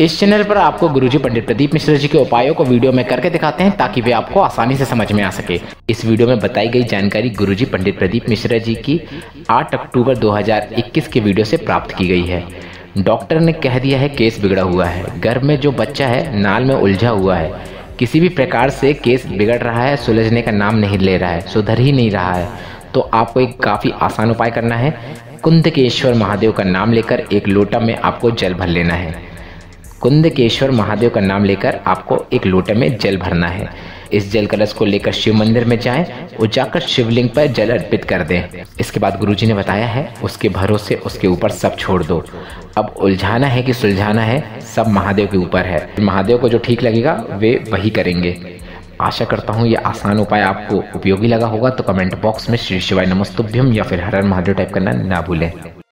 इस चैनल पर आपको गुरुजी पंडित प्रदीप मिश्रा जी के उपायों को वीडियो में करके दिखाते हैं ताकि वे आपको आसानी से समझ में आ सके। इस वीडियो में बताई गई जानकारी गुरुजी पंडित प्रदीप मिश्रा जी की 8 अक्टूबर 2021 के वीडियो से प्राप्त की गई है। डॉक्टर ने कह दिया है, केस बिगड़ा हुआ है। गर्भ में जो बच्चा है, नाल में उलझा हुआ है। किसी भी प्रकार से केस बिगड़ रहा है, सुलझने का नाम नहीं ले रहा है, सुधर ही नहीं रहा है। तो आपको एक काफ़ी आसान उपाय करना है। कुंदकेश्वर महादेव का नाम लेकर एक लोटा में आपको जल भर लेना है। कुंदकेश्वर महादेव का नाम लेकर आपको एक लोटे में जल भरना है। इस जल कलश को लेकर शिव मंदिर में जाएँ और जाकर शिवलिंग पर जल अर्पित कर दें। इसके बाद गुरुजी ने बताया है, उसके भरोसे, उसके ऊपर सब छोड़ दो। अब उलझाना है कि सुलझाना है, सब महादेव के ऊपर है। महादेव को जो ठीक लगेगा, वे वही करेंगे। आशा करता हूँ ये आसान उपाय आपको उपयोगी लगा होगा तो कमेंट बॉक्स में श्री शिवाय नमस्तुभ्यम या फिर हर महादेव टाइप करना ना भूलें।